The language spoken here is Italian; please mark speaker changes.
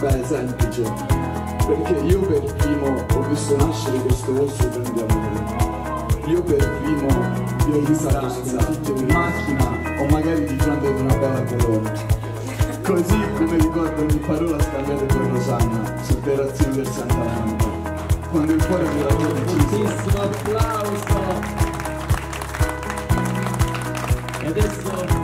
Speaker 1: semplice, cioè, perché io per primo ho visto nascere questo vostro grande amore. Io per primo vi ho visto sconfitte in macchina o magari di fronte ad una bella colonna. Così come ricordo ogni parola scambiata per Rosanna sul terrazzino del Santa Monica, quando il cuore mi era deciso.
Speaker 2: Bellissimo applauso! E adesso